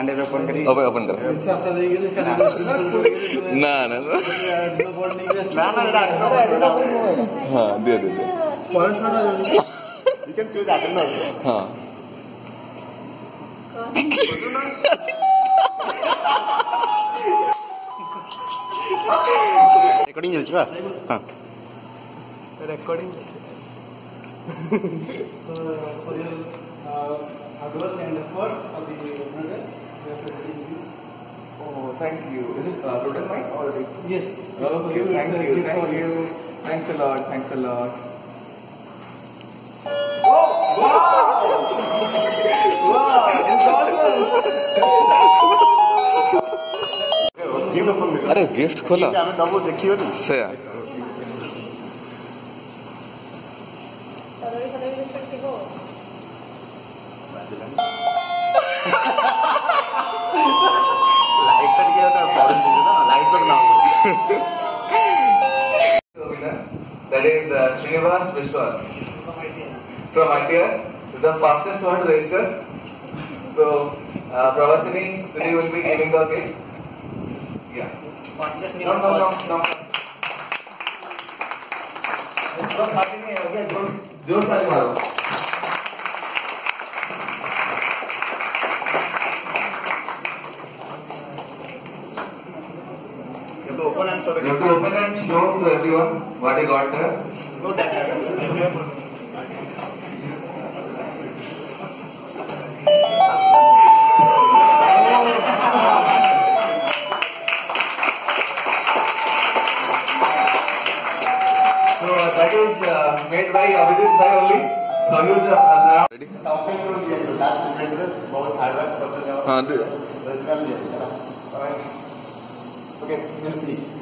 अंडे पे ओपन करी ओपन ओपन कर ना ना ना हाँ दे दे दे यू कैन चूज अटेंडर हाँ रिकॉर्डिंग चल रहा हाँ recording Agarwal and first of the thank you. Is it uh, Roden mic or it's Yes. Okay, thank you, thank you. Thanks a lot, thanks a lot. Gift open कर अरे gift खोला हमें दबो देखियो नी से Tadori tadori different people. That is uh, Srinivas Vishwa. from ITR. The fastest one to register. So, uh, Pravasini, today will be giving the game. Yeah. Fastest No, no, no, no. हो ज़ोर ज़ोर से मारो open and show to everyone what you got there? No, that so uh, that is uh, made by Abhijit Bhai only. So he was uh, Ready? Topping from the last minute, both hard work, okay, see.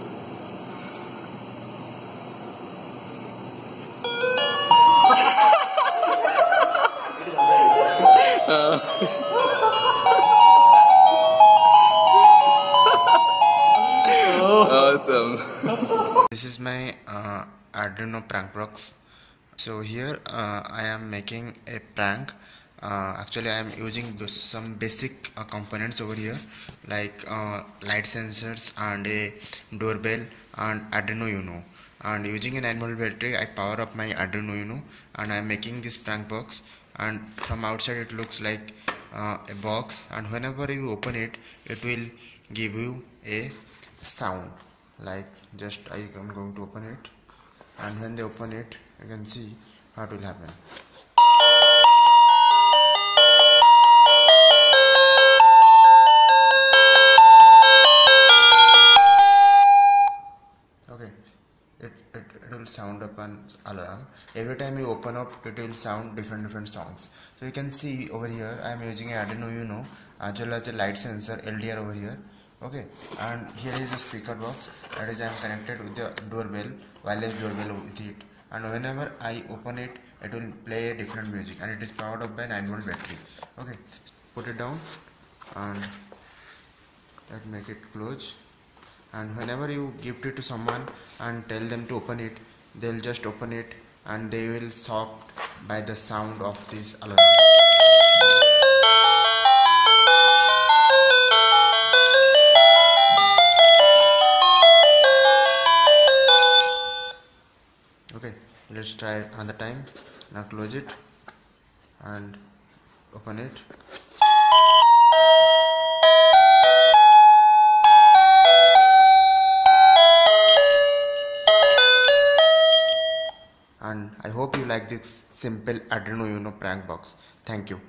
awesome. this is my uh, Arduino prank box. So here uh, I am making a prank. Uh, actually I am using some basic uh, components over here like uh, light sensors and a doorbell and Arduino Uno and using a 9 volt battery I power up my Arduino Uno and I am making this prank box. And from outside it looks like uh, a box. And whenever you open it it will give you a sound like just I am going to open it. And when they open it you can see what will happen. Okay. It, it, it will sound up an alarm. Every time you open up it will sound different different songs so you can see over here i am using arduino uno as well as a light sensor ldr over here okay and here is a speaker box. That is i am connected with the doorbell wireless doorbell with it. And whenever i open it it will play a different music and it is powered up by 9 volt battery. Okay put it down and let make it close. And whenever you gift it to someone and tell them to open it they'll just open it and they will shocked by the sound of this alarm try another time now close it and open it and I hope you like this simple Arduino Uno prank box. Thank you.